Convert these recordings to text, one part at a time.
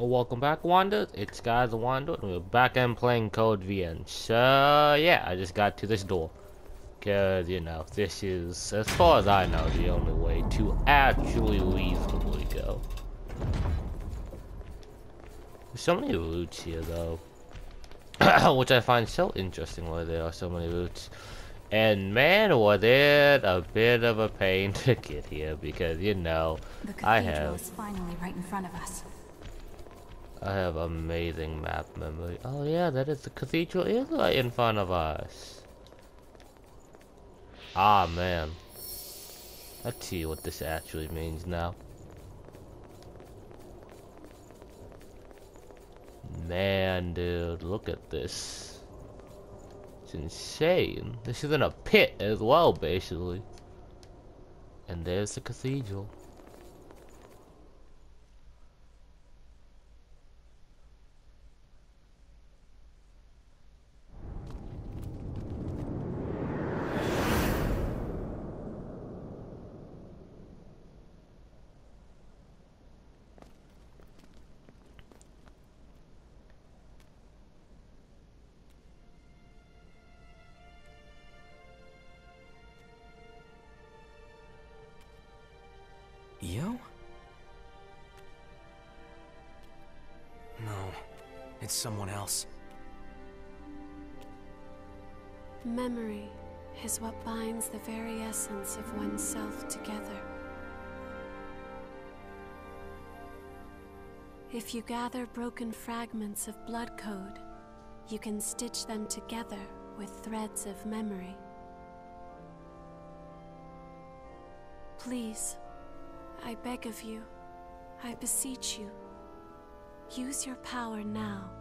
Welcome back, Wanda. It's guys Wanda, we're back and playing Code Vein. So yeah, I just got to this door. Cause you know, this is, as far as I know, the only way to actually reasonably go. There's so many routes here though. Which I find so interesting why there are so many routes. And man, was it a bit of a pain to get here because you know I have is finally right in front of us. I have amazing map memory. Oh yeah, that is the cathedral is right in front of us. Ah man. I see what this actually means now. Man, dude, look at this. It's insane. This is in a pit as well, basically. And there's the cathedral. It's someone else. Memory is what binds the very essence of oneself together. If you gather broken fragments of blood code, you can stitch them together with threads of memory. Please, I beg of you, I beseech you, use your power now.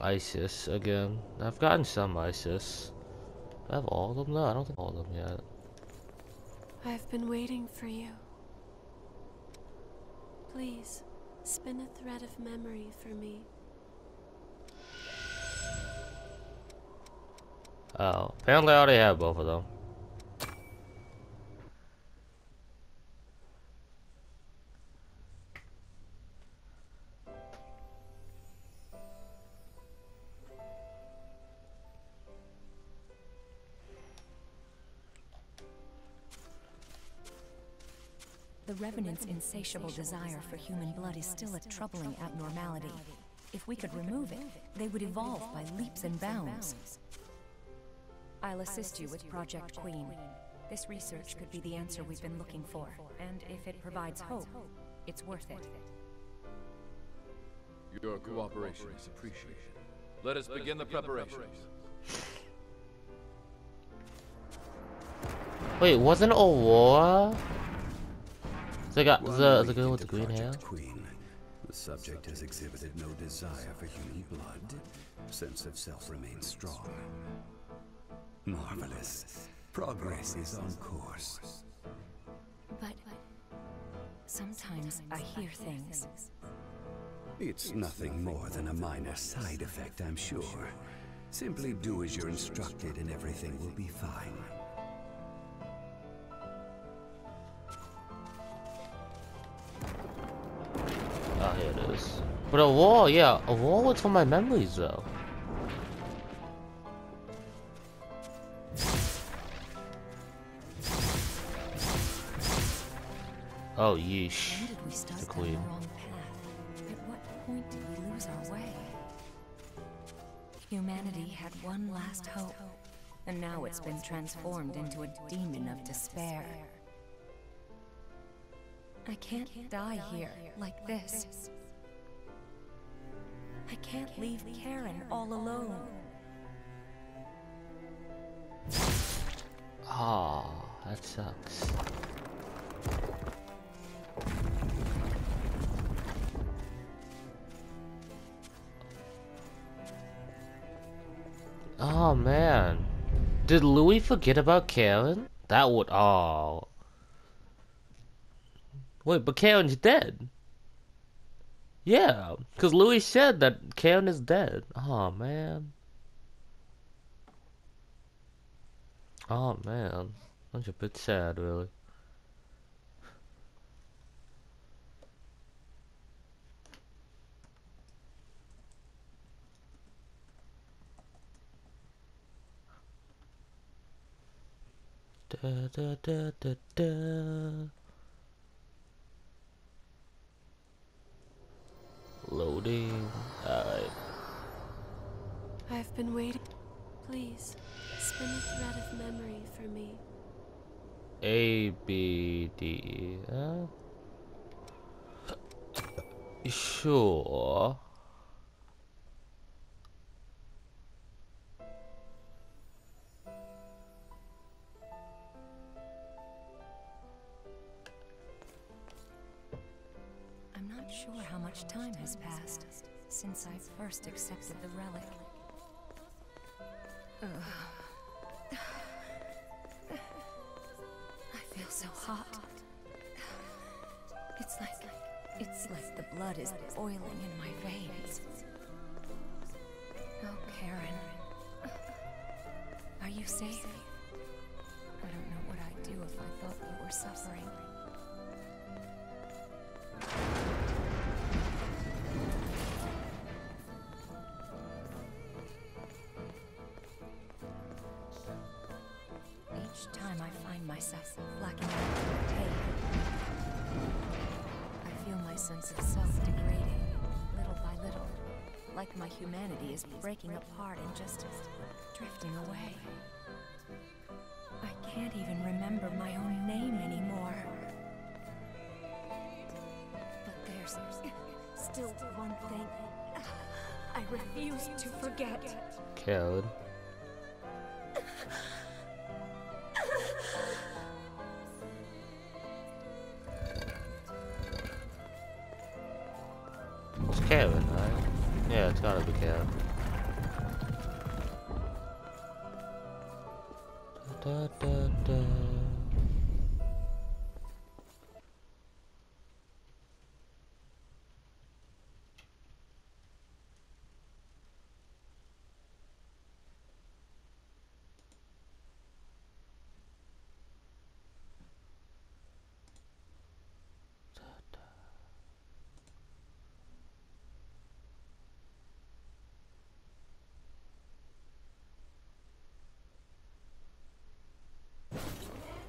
ISIS again. I've gotten some ISIS. I have all of them? No, I don't think all of them yet. I've been waiting for you. Please, spin a thread of memory for me. Oh, apparently I already have both of them. Insatiable desire for human blood is still a troubling abnormality. If we could remove it, they would evolve by leaps and bounds. I'll assist you with Project Queen. This research could be the answer we've been looking for, and if it provides hope, it's worth it. Your cooperation is appreciated. Let us begin the preparations. Wait, wasn't Aurora? The guy, One the, the girl with the green hair? Queen, the subject has exhibited no desire for human blood. Sense of self remains strong. Marvelous. Progress is on course. But sometimes I hear things. It's nothing more than a minor side effect, I'm sure. Simply do as you're instructed and everything will be fine. Is. a wall, yeah, a wall was from my memories though. Oh, yeesh. When did we start The queen. the wrong path? At what point did we lose our way? Humanity had one last hope, and now it's been transformed into a demon of despair. I can't die here like this. Can't leave Karen all alone. Ah, that sucks. Oh man. Did Louis forget about Karen? That would oh Wait, but Karen's dead. Yeah, because Louis said that Karen is dead. Oh, man. Oh, man. That's a bit sad, really. Da, da, da, da, da. Loading. Alright. I've been waiting. Please, spin a thread of memory for me. A B D. Uh, sure. Much time has passed since I first accepted the relic. I feel so hot. It's like it's like the blood is boiling in my veins. Oh, Karen. Are you safe? I don't know what I'd do if I thought you were suffering. Like my humanity is breaking apart and just drifting away. I can't even remember my own name anymore. But there's still one thing I refuse to forget. Killed.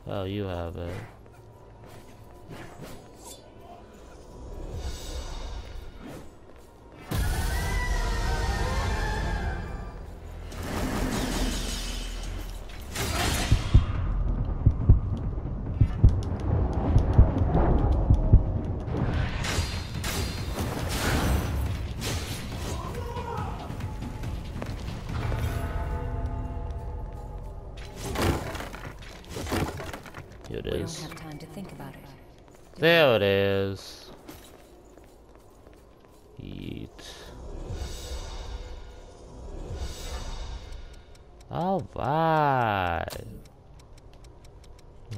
Oh, you have it. It is. Eat. Alright.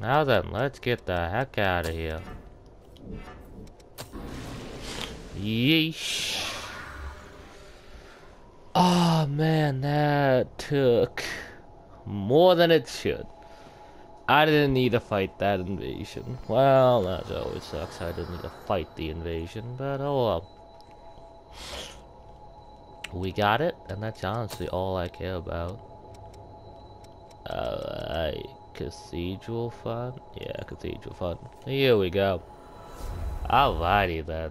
Now then, let's get the heck out of here. Yeesh. Oh man, that took more than it should. I didn't need to fight that invasion. Well, that always sucks. I didn't need to fight the invasion, but oh well. We got it, and that's honestly all I care about. Uh, Alright, cathedral fun? Yeah, cathedral fun. Here we go. Alrighty then.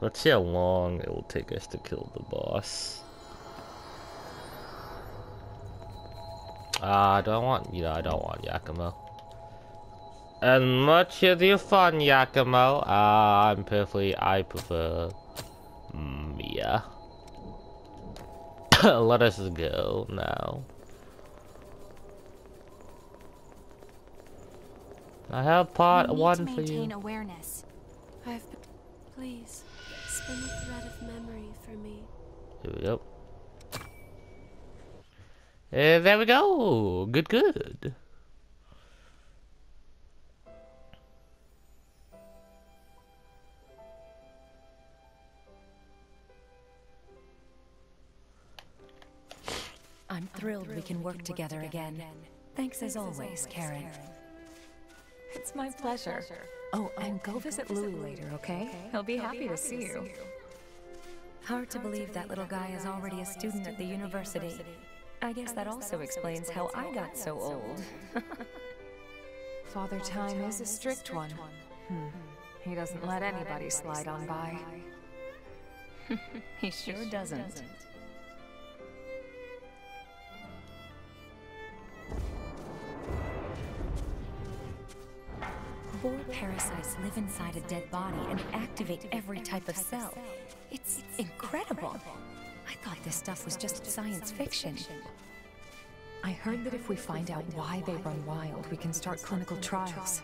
Let's see how long it will take us to kill the boss. I don't want, you know, I don't want Yakumo. As much as you fun, Yakumo, uh, I'm perfectly, I prefer Mia. Let us go now. I have part We need one to for you. awareness. I've. Please, spin a thread of memory for me. Yep. Uh, there we go. Good, good. I'm thrilled, we can work, together, again. Thanks, as, always, Karen. It's my pleasure. Oh, and go visit Lou later, okay? He'll be happy to see you. Hard to believe that little guy is already a student at the university. I guess that also explains how I got so old. Father Time is a strict one. Hmm. He doesn't let anybody slide on by. he sure doesn't. BOR parasites live inside a dead body and activate every type of cell. It's incredible. I thought this stuff was just science fiction. I heard that if we find out why they run wild, we can start clinical trials.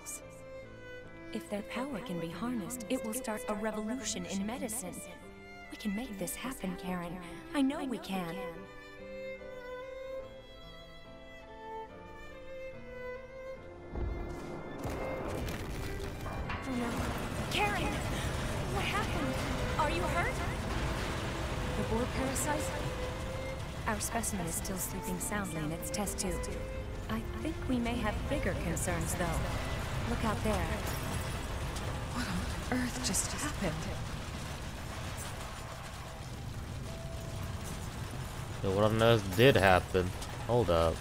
If their power can be harnessed, it will start a revolution in medicine. We can make this happen, Karen. I know we can. Specimen is still sleeping soundly in its test tube. I think we may have bigger concerns, though. Look out there. What on earth just happened? So what on earth did happen? Hold up.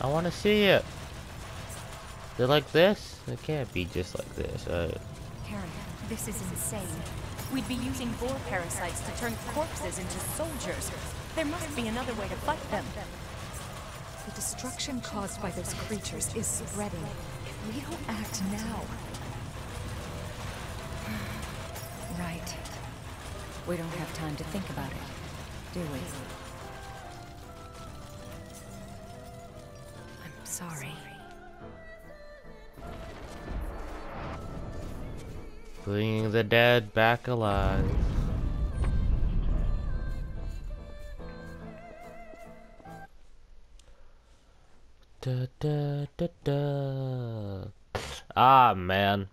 I want to see it. Is it like this? It can't be just like this, right? Karen, this is insane. We'd be using BOR parasites to turn corpses into soldiers. There must be another way to fight them. The destruction caused by those creatures is spreading. If we don't act now... Right. We don't have time to think about it, do we? I'm sorry. Bringing the dead back alive. Da, da, da, da. Ah, man.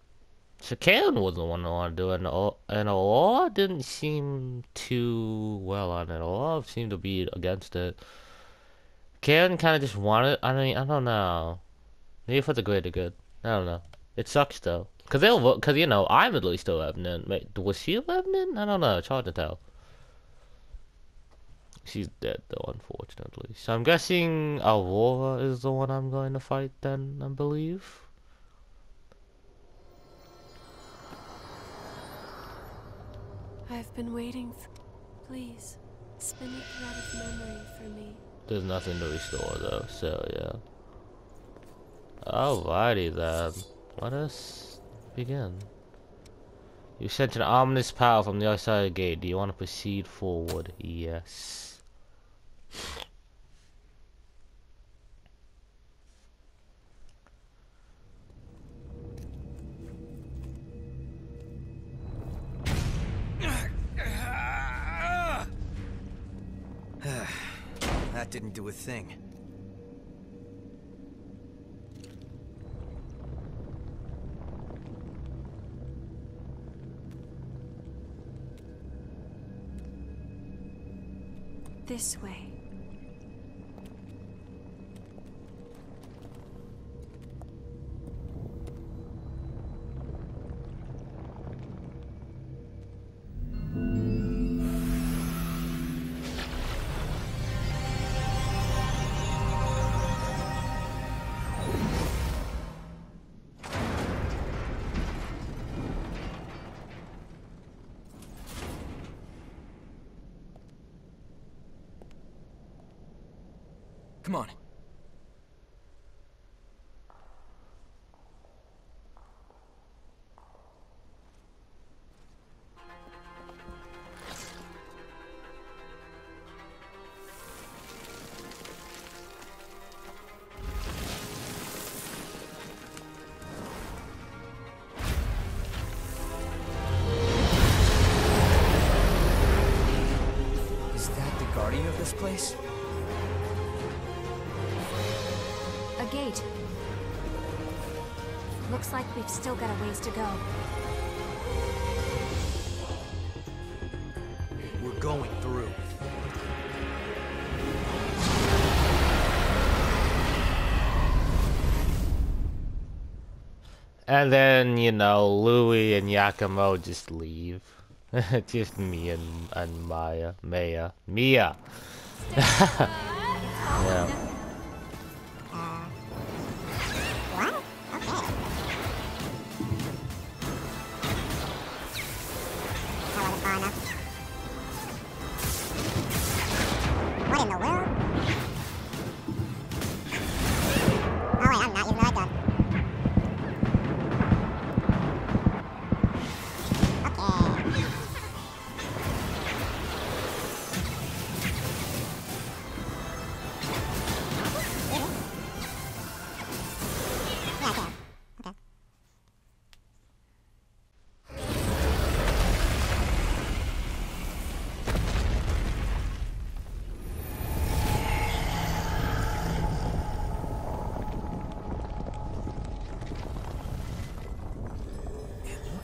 So Kalen was the one who wanted to do it, and, and didn't seem too well on it. Aurora seemed to be against it. Karen kind of just wanted. I mean, I don't know. Maybe for the greater good. I don't know. It sucks though, they'll. Cause you know I'm at least a revenant. Wait, was she a revenant? I don't know. It's hard to tell. She's dead though, unfortunately. So I'm guessing Aurora is the one I'm going to fight then. I believe. I've been waiting Please, spin a thread of memory for me. There's nothing to restore though, so yeah. Alrighty then. Let us begin. You sent an ominous power from the other side of the gate. Do you want to proceed forward? Yes. That didn't do a thing. This way. gate. Looks like we've still got a ways to go. We're going through. And then, you know, Louis and Yakumo just leave. just me and, and Maya. Maya. Mia. yeah.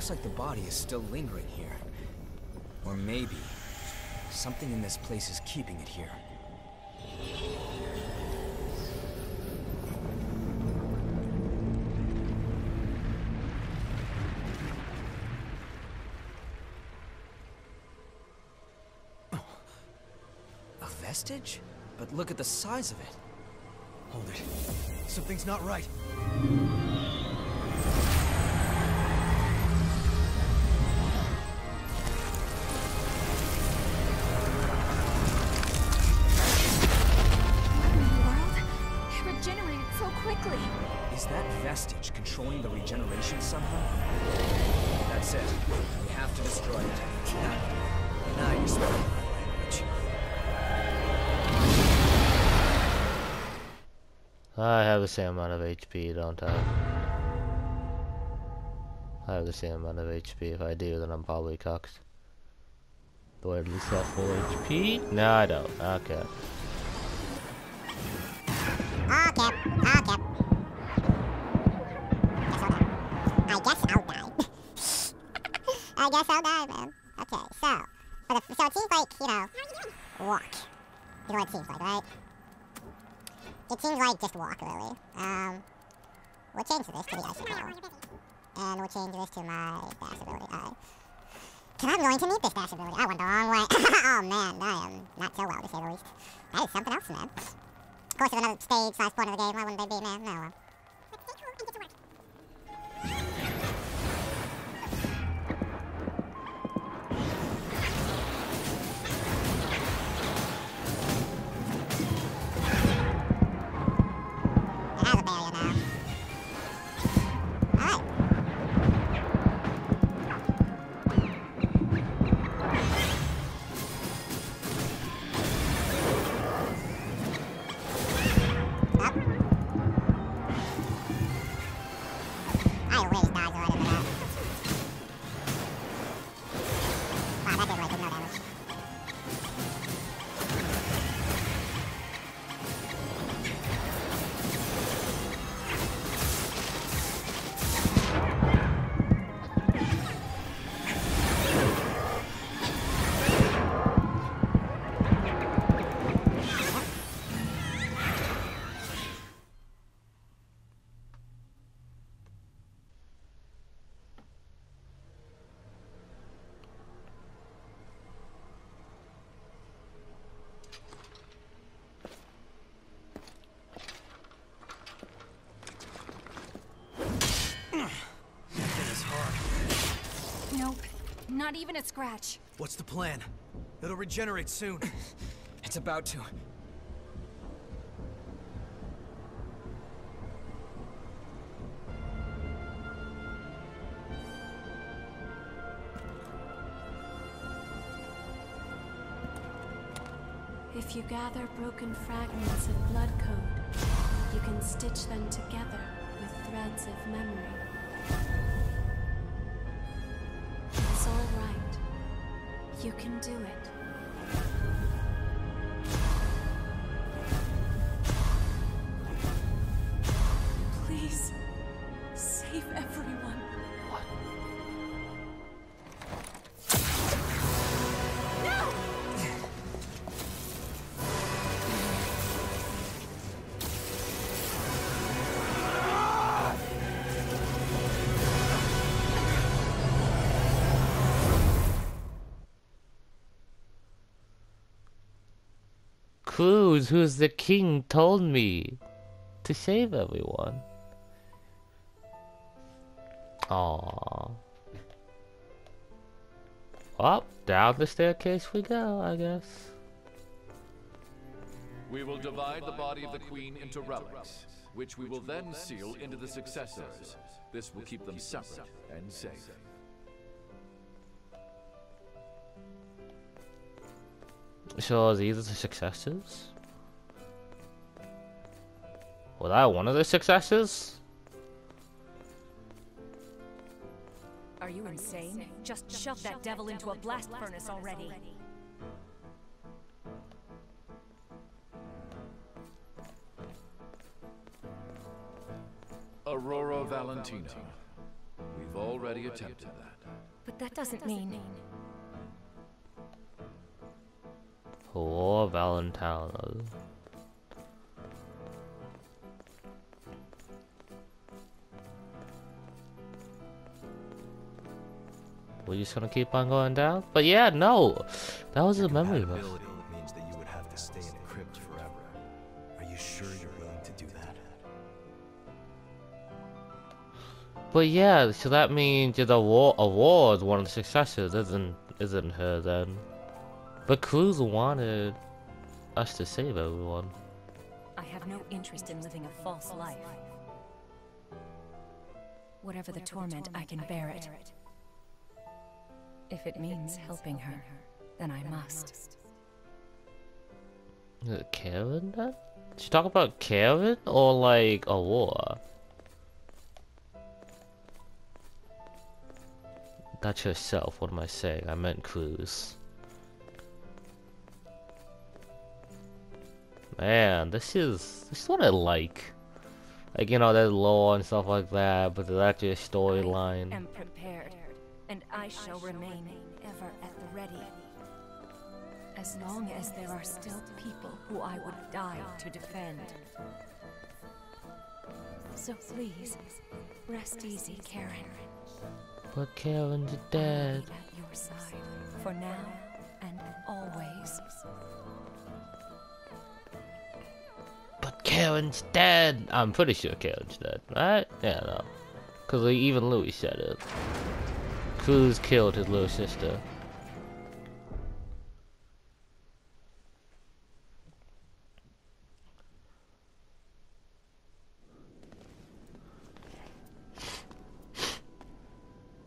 Looks like the body is still lingering here. Or maybe something in this place is keeping it here. A vestige? But look at the size of it. Hold it. Something's not right. Same amount of HP, don't I? I have the same amount of HP. If I do, then I'm probably cucked. Do I at least have full HP? No, I don't. Okay. Okay, okay. I'll die. I guess I'll die. I guess I'll die, man. Okay, so, for the, so it seems like, you know, walk. You know what it seems like, right? It seems like just walk, really. Um, we'll change this to the ball. And we'll change this to my dash ability. Alright. Cause I'm going to need this dash ability. I went the wrong way. oh man, I am not so well, to say the least. That is something else, man. Of course, it's another stage slash point of the game. Why wouldn't they be, man? No, well. Not even a scratch. What's the plan? It'll regenerate soon. it's about to. If you gather broken fragments of blood code, you can stitch them together with threads of memory. You can do it. Cruz, who's the king, told me to save everyone. Aww. Up, down the staircase we go, I guess. We will divide the body of the queen into relics, which we will then seal into the successors. This will keep them separate and safe. So these are these the successors? Was I one of the successors? Are you insane? Just shove that devil into a blast furnace already. Aurora Valentina. We've already attempted that. But that doesn't mean... Or Valentino. We're just gonna keep on going down? But yeah, no! That was a memory. Means that you would have to stay in a crypt forever. Are you sure you're willing to do that? But yeah, so that means the war Aurora is one of the successors, isn't isn't her then? But Cruz wanted us to save everyone. I have no interest in living a false life. Whatever the torment, I can bear it. If it means helping her, then I must. Is it Karen then? Did you talk about Karen or like Aurora? That's herself, what am I saying? I meant Cruz. Man, this is this is what I like. Like you know, there's lore and stuff like that, but there's actually a storyline. am prepared, and I shall remain ever at the ready. As long as there are still people who I would die to defend. So please, rest easy, Karen. But Karen's dead. At your side, for now and always. Karen's dead. I'm pretty sure Karen's dead, right? Yeah, no. Cause like, even Louis said it. Cruz killed his little sister.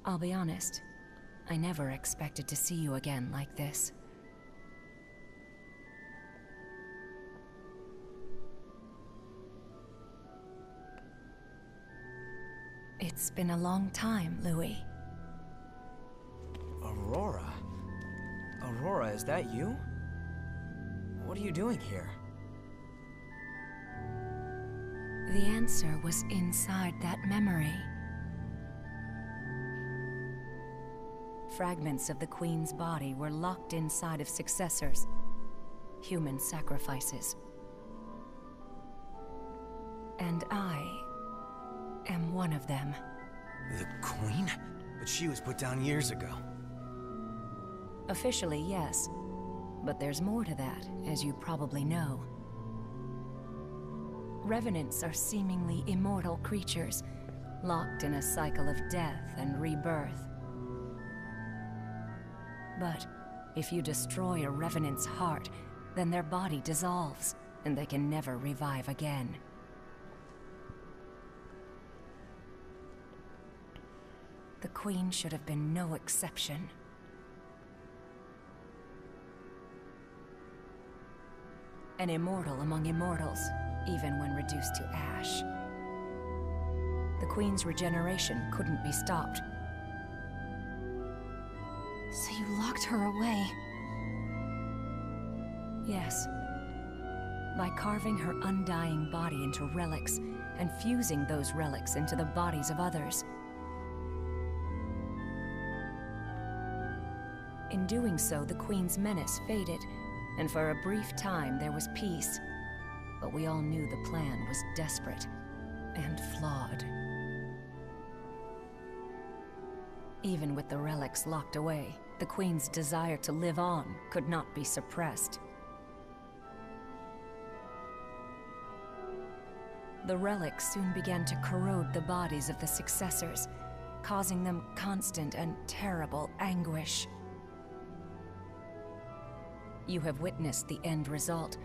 I'll be honest. I never expected to see you again like this. It's been a long time, Louis. Aurora? Aurora, is that you? What are you doing here? The answer was inside that memory. Fragments of the Queen's body were locked inside of successors. Human sacrifices. And I am one of them. The Queen? But she was put down years ago. Officially, yes. But there's more to that, as you probably know. Revenants are seemingly immortal creatures, locked in a cycle of death and rebirth. But if you destroy a Revenant's heart, then their body dissolves, and they can never revive again. The Queen should have been no exception. An immortal among immortals, even when reduced to ash. The Queen's regeneration couldn't be stopped. So you locked her away. Yes. By carving her undying body into relics and fusing those relics into the bodies of others. In doing so, the Queen's menace faded, and for a brief time there was peace. But we all knew the plan was desperate and flawed. Even with the relics locked away, the Queen's desire to live on could not be suppressed. The relics soon began to corrode the bodies of the successors, causing them constant and terrible anguish. You have witnessed the end result.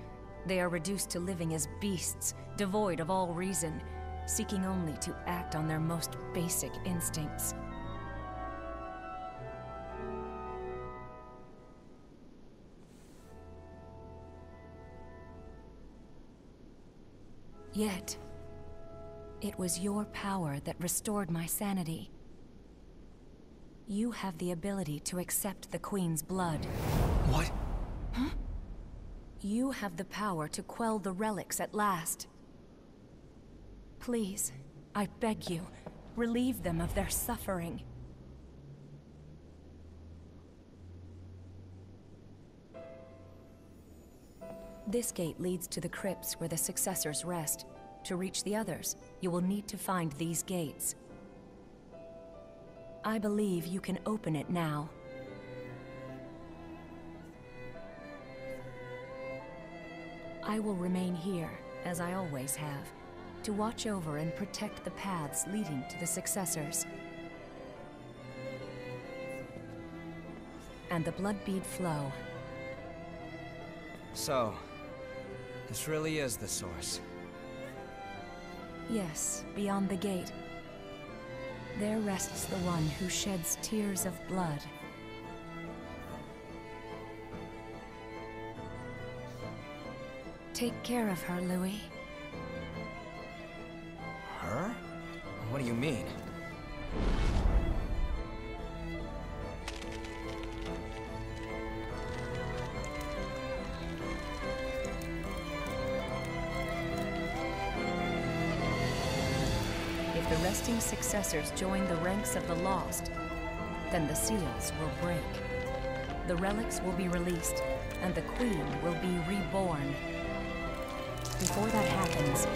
They are reduced to living as beasts, devoid of all reason, seeking only to act on their most basic instincts. Yet, it was your power that restored my sanity. You have the ability to accept the Queen's blood. What? Huh? You have the power to quell the relics at last. Please, I beg you, relieve them of their suffering. This gate leads to the crypts where the successors rest. To reach the others, you will need to find these gates. I believe you can open it now. I will remain here, as I always have, to watch over and protect the paths leading to the successors. And the blood bead flow. So, this really is the source. Yes, beyond the gate. There rests the one who sheds tears of blood. Take care of her, Louis. Her? What do you mean? If the resting successors join the ranks of the lost, then the seals will break. The relics will be released, and the Queen will be reborn. Before that happens,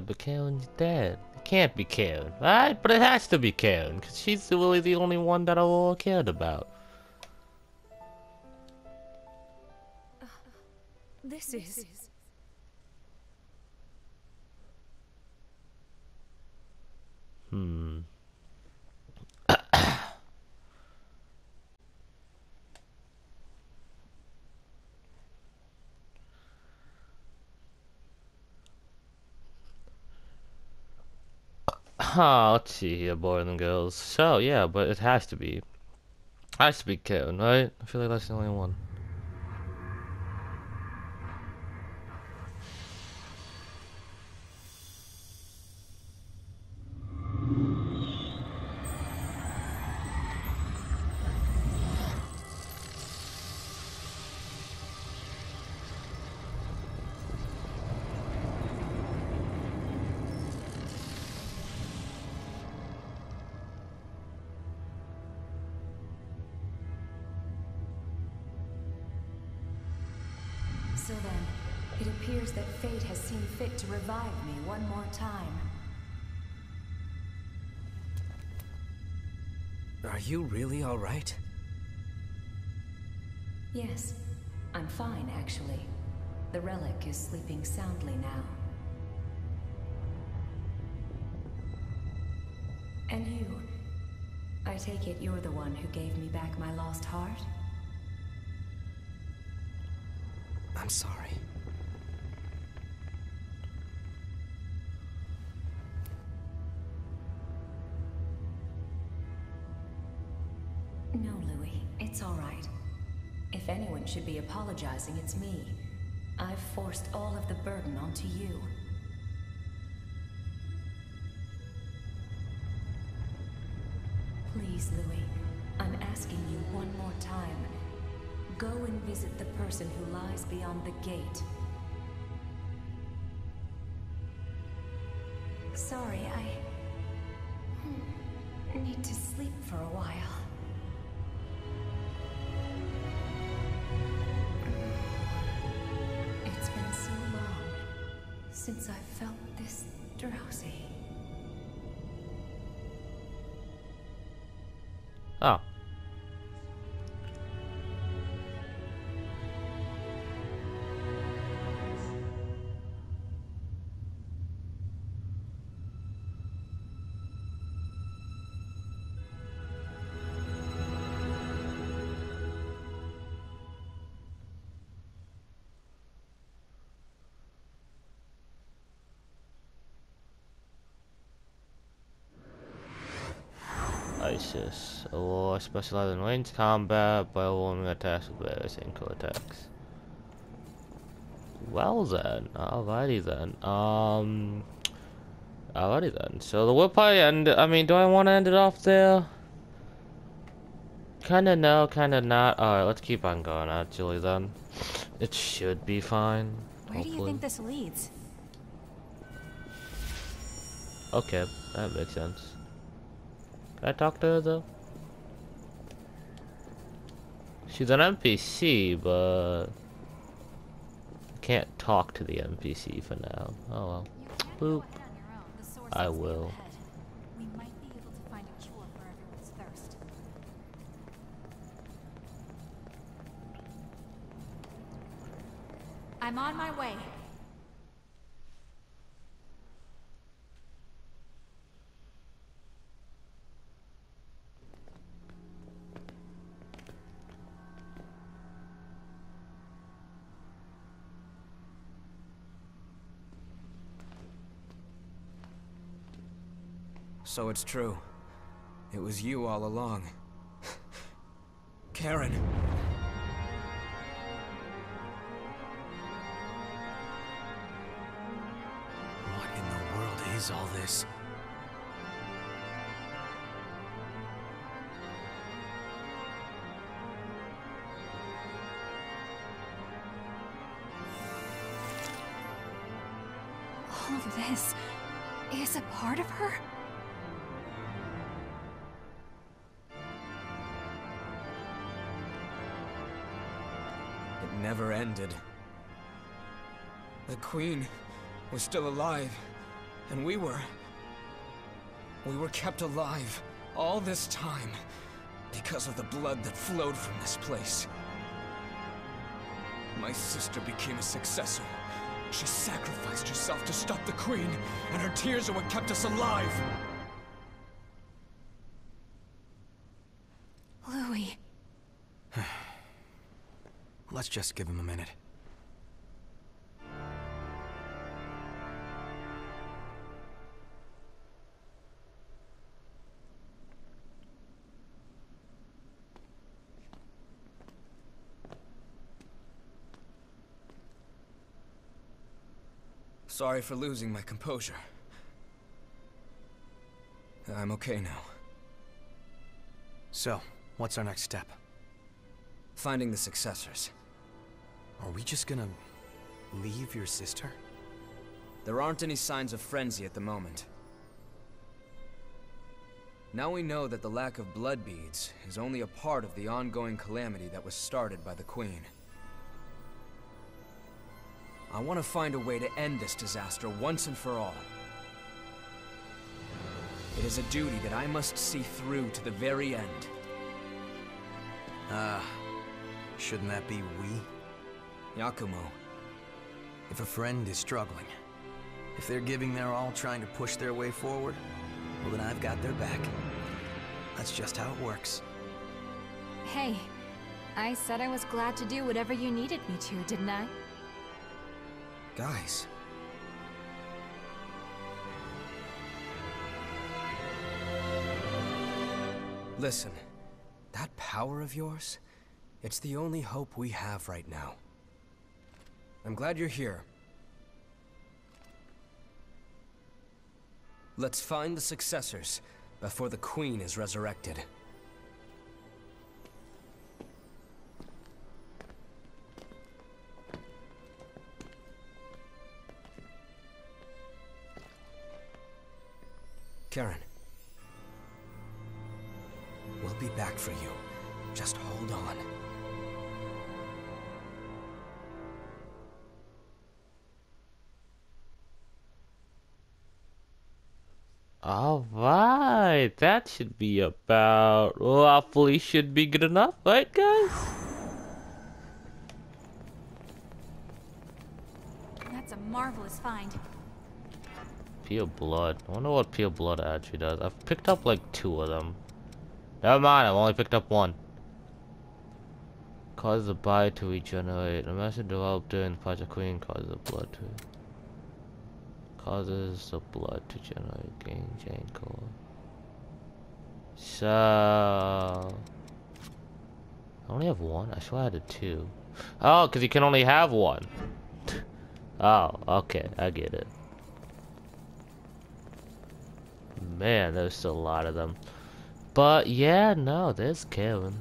but Karen's dead. Can't be Karen, right? But it has to be Karen, because she's really the only one that I all cared about. this is... Hmm. Ah, let's see here, boys and girls. So, yeah, but it has to be. Has to be Karen, right? I feel like that's the only one. Time. Are you really alright? Yes, I'm fine, actually. The relic is sleeping soundly now. And you? I take it you're the one who gave me back my lost heart? I'm sorry. No, Louis. It's all right. If anyone should be apologizing, it's me. I've forced all of the burden onto you. Please, Louis. I'm asking you one more time. Go and visit the person who lies beyond the gate. Sorry, I... Need to sleep for a while. Since I felt this drowsy. Oh. ISIS. A war specialized in range combat by warming attacks with various ankle attacks. Well then, alrighty then. Um, alrighty then. So the will probably end. I mean, do I want to end it off there? Kinda no, kinda not. Alright, let's keep on going. Actually, then it should be fine. Where do you think this leads? Okay, that makes sense. Can I talk to her though? She's an NPC, but I can't talk to the NPC for now. Oh well. Boop. I will. I'm on my way. So it's true. It was you all along. Karen. What in the world is all this? All of this is a part of her? The Queen was still alive, and we were... We were kept alive all this time because of the blood that flowed from this place. My sister became a successor. She sacrificed herself to stop the Queen, and her tears are what kept us alive. Let's just give him a minute. Sorry for losing my composure. I'm okay now. So, what's our next step? Finding the successors. Are we just gonna leave your sister? There aren't any signs of frenzy at the moment. Now we know that the lack of blood beads is only a part of the ongoing calamity that was started by the Queen. I want to find a way to end this disaster once and for all. It is a duty that I must see through to the very end. Ah, shouldn't that be we? Yakumo, If a friend is struggling, if they're giving their all trying to push their way forward, well then I've got their back. That's just how it works. Hey, I said I was glad to do whatever you needed me to, didn't I? guys. Listen, that power of yours, it's the only hope we have right now. I'm glad you're here. Let's find the successors before the Queen is resurrected. Karen. We'll be back for you. Just hold on. Alright, that should be about roughly should be good enough, right guys? That's a marvelous find. Pure blood. I wonder what pure blood actually does. I've picked up like two of them. Never mind, I've only picked up one. Causes the body to regenerate. A message developed during the Project Queen causes the blood to causes the blood to generate gain chain. So I only have one? I swear I had two. Oh, because you can only have one. oh, okay, I get it. Man, there's a lot of them. But yeah, no, there's Kevin.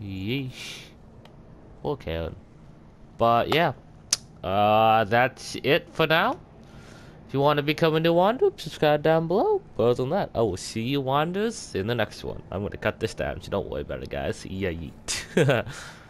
Yeesh. Poor Karen. But yeah, uh, that's it for now. If you want to become a new Wander, subscribe down below. But other than that, I will see you Wanders in the next one. I'm going to cut this down, so don't worry about it, guys. Yeah, yeet.